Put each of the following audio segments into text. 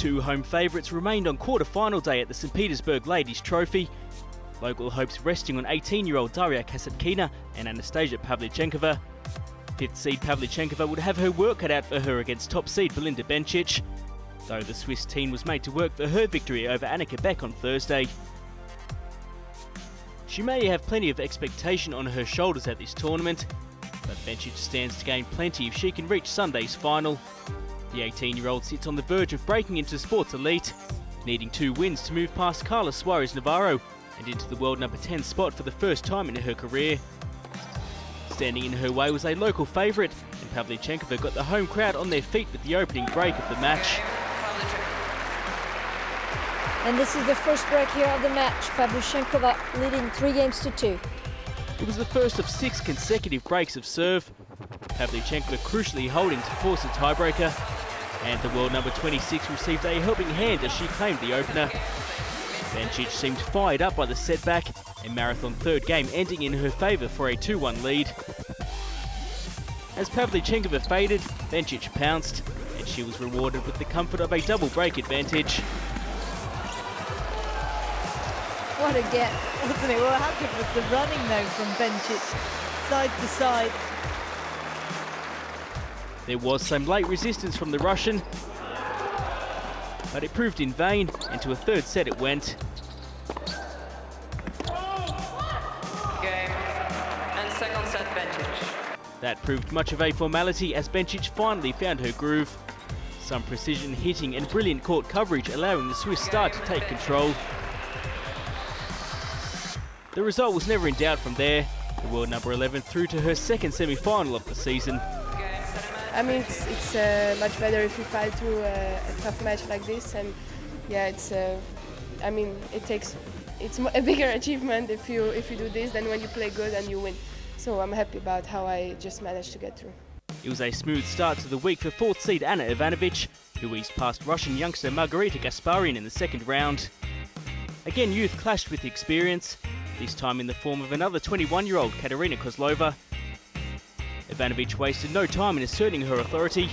Two home favourites remained on quarter-final day at the St Petersburg Ladies Trophy. Local hopes resting on 18-year-old Daria Kasatkina and Anastasia Pavlyuchenkova. Fifth seed Pavlyuchenkova would have her work cut out for her against top seed Belinda Bencic, though the Swiss teen was made to work for her victory over Annika Beck on Thursday. She may have plenty of expectation on her shoulders at this tournament, but Bencic stands to gain plenty if she can reach Sunday's final. The 18-year-old sits on the verge of breaking into sports elite, needing two wins to move past Carla Suarez Navarro and into the world number 10 spot for the first time in her career. Standing in her way was a local favourite, and Pavlyuchenkova got the home crowd on their feet with the opening break of the match. And this is the first break here of the match. Pavlyuchenkova leading three games to two. It was the first of six consecutive breaks of serve. Pavlyuchenkova crucially holding to force a tiebreaker. And the world number 26 received a helping hand as she claimed the opener. Bencic seemed fired up by the setback, and marathon third game ending in her favour for a 2-1 lead. As Pavlyuchenkova faded, Bencic pounced, and she was rewarded with the comfort of a double break advantage. What a get, wasn't it? What happened was the running though from Bencic, side to side. There was some late resistance from the Russian, but it proved in vain, and to a third set it went. Game and second set Bencic. That proved much of a formality as Bencic finally found her groove. Some precision hitting and brilliant court coverage allowing the Swiss star to take control. The result was never in doubt from there. The world number 11 through to her second semi-final of the season. I mean, it's, it's uh, much better if you fight through a, a, tough match like this, and yeah, it's. Uh, I mean, it takes. It's a bigger achievement if you if you do this than when you play good and you win. So I'm happy about how I just managed to get through. It was a smooth start to the week for fourth seed Ana Ivanovic, who eased past Russian youngster Margarita Gasparyan in the second round. Again, youth clashed with experience, this time in the form of another 21-year-old Kateryna Kozlova. Ivanovic wasted no time in asserting her authority,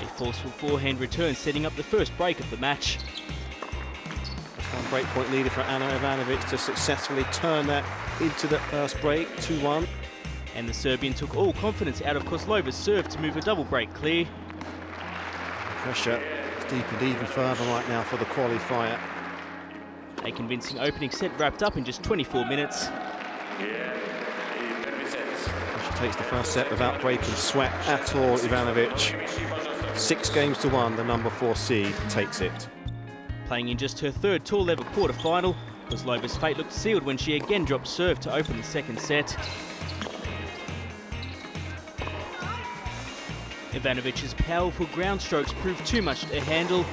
a forceful forehand return setting up the first break of the match. One breakpoint leader for Ana Ivanovic to successfully turn that into the first break, 2-1. And the Serbian took all confidence out of Kozlova's serve to move a double break clear. Pressure is deepened even further right now for the qualifier. A convincing opening set wrapped up in just 24 minutes. She takes the first set without breaking sweat at all, Ivanovic. Six games to one, the number four seed takes it. Playing in just her third tour level quarter-final, Kozlova's fate looked sealed when she again dropped serve to open the second set. Ivanovic's powerful ground strokes proved too much to handle,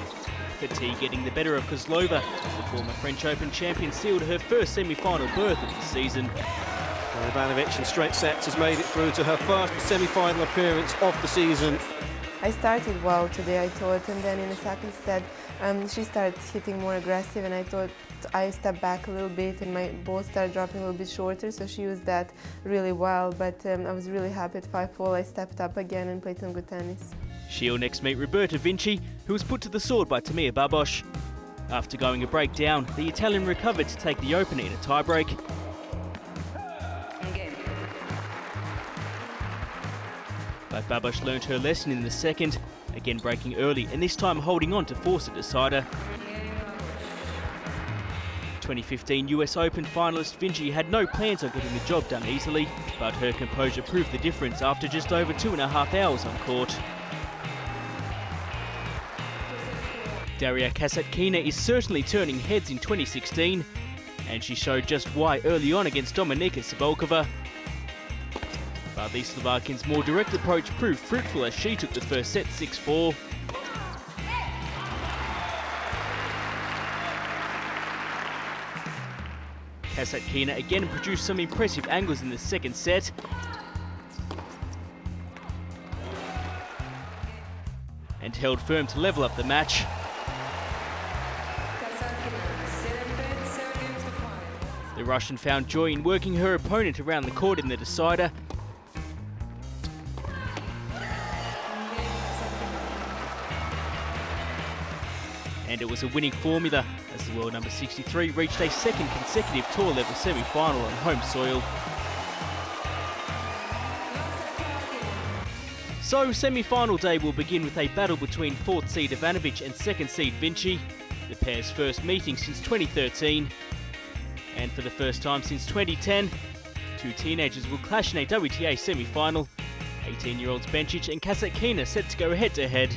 fatigue getting the better of Kozlova as the former French Open champion sealed her first semi-final berth of the season. Ivanovic in straight sets has made it through to her first semi-final appearance of the season. I started well today, I thought, and then in the second set um, she started hitting more aggressive and I thought I stepped back a little bit and my ball started dropping a little bit shorter, so she used that really well, but um, I was really happy at 5-4. I stepped up again and played some good tennis. She'll next meet Roberta Vinci, who was put to the sword by Timea Babos. After going a break down, the Italian recovered to take the opener in a tiebreak. But Babos learnt her lesson in the second, again breaking early and this time holding on to force a decider. 2015 US Open finalist Vinci had no plans on getting the job done easily, but her composure proved the difference after just over two and a half hours on court. Daria Kasatkina is certainly turning heads in 2016, and she showed just why early on against Dominika Cibulkova. But the Slovakian's more direct approach proved fruitful as she took the first set 6-4. Kasatkina again produced some impressive angles in the second set. And held firm to level up the match. The Russian found joy in working her opponent around the court in the decider. And it was a winning formula as the world number 63 reached a second consecutive tour level semi final on home soil. So, semi final day will begin with a battle between 4th seed Ivanovic and 2nd seed Vinci, the pair's first meeting since 2013. And for the first time since 2010, two teenagers will clash in a WTA semi final. 18 year olds Bencic and Kasatkina set to go head to head.